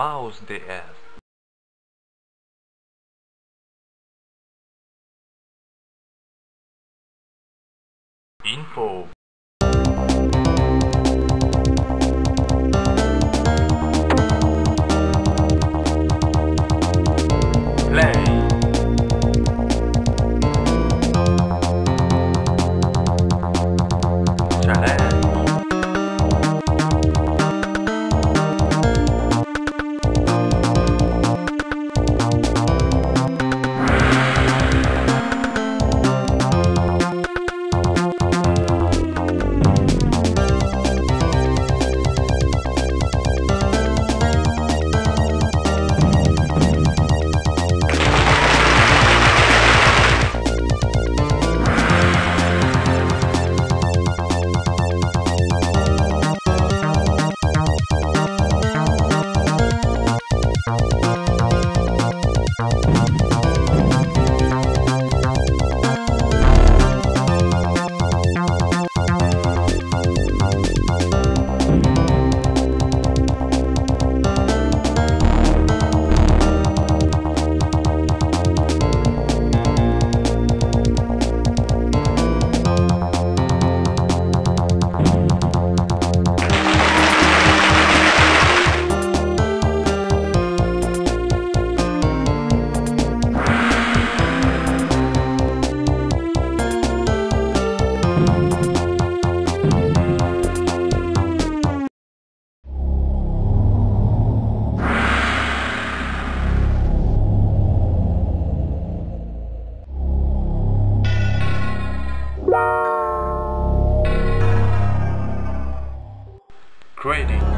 Mouse DS. Info Grading